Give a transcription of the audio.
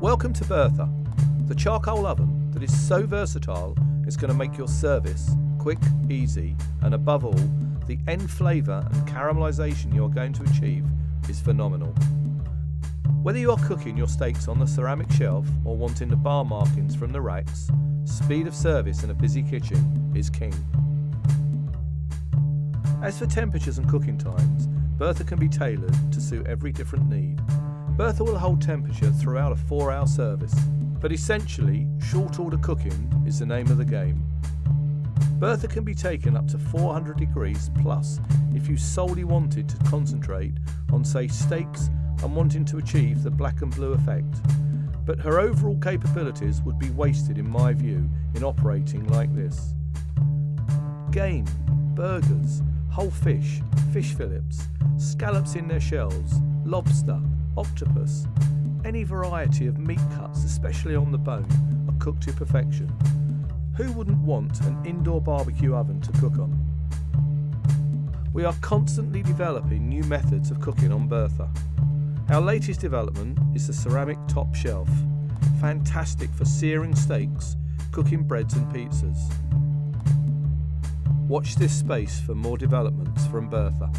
Welcome to Bertha, the charcoal oven that is so versatile it's going to make your service quick, easy, and above all, the end flavour and caramelisation you're going to achieve is phenomenal. Whether you are cooking your steaks on the ceramic shelf or wanting the bar markings from the racks, speed of service in a busy kitchen is king. As for temperatures and cooking times, Bertha can be tailored to suit every different need. Bertha will hold temperature throughout a 4 hour service, but essentially, short order cooking is the name of the game. Bertha can be taken up to 400 degrees plus if you solely wanted to concentrate on, say, steaks and wanting to achieve the black and blue effect. But her overall capabilities would be wasted, in my view, in operating like this. Game, burgers, whole fish, fish fillets, scallops in their shells, lobster, octopus, any variety of meat cuts, especially on the bone, are cooked to perfection. Who wouldn't want an indoor barbecue oven to cook on? We are constantly developing new methods of cooking on Bertha. Our latest development is the ceramic top shelf, fantastic for searing steaks, cooking breads and pizzas. Watch this space for more developments from Bertha.